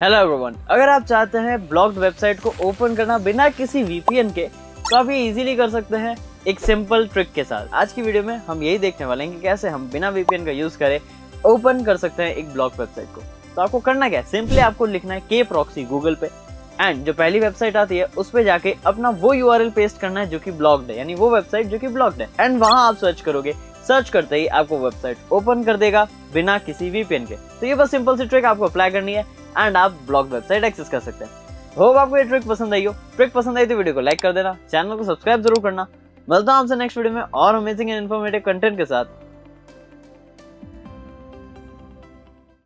Hello everyone अगर आप चाहते हैं ब्लॉग्ड वेबसाइट को ओपन करना बिना किसी वीपीएन के तो आप ये इजीली कर सकते हैं एक सिंपल ट्रिक के साथ। आज की वीडियो में हम यही देखने वाले हैं कि कैसे हम बिना वीपीएन का यूज़ करें ओपन कर सकते हैं एक ब्लॉग वेबसाइट को। तो आपको करना क्या है? सिंपली आपको लिखना है के प्रॉक्सी गूगल पे एंड जो पहली वेबसाइट आती है, उस पर जाके अपना वो यूआरएल पेस्ट करना है जो कि ब्लॉग्ड है, यानी वो वेबसाइट जो कि ब्लॉग्ड है। एंड वहाँ आप सर्च करोगे। सर्च करते ही आपको वेबसाइट ओपन कर देगा बिना किसी वीपीएन के। तो ये बस सिंपल सी ट्रिक आपको अप्लाई करनी है। एंड आप ब्लॉग वेबसाइट एक्सेस कर सकते हैं। होप आपको ये ट्रिक पसंद आई हो। ट्रिक पसंद आई तो वीडियो को लाइक कर देना। चैनल को सब्सक्राइब ज़रूर करना। मिलता हूँ आपसे नेक्स्ट वीडियो में और अमेजिंग एंड इन्फॉर्मेटिव कंटेंट के साथ।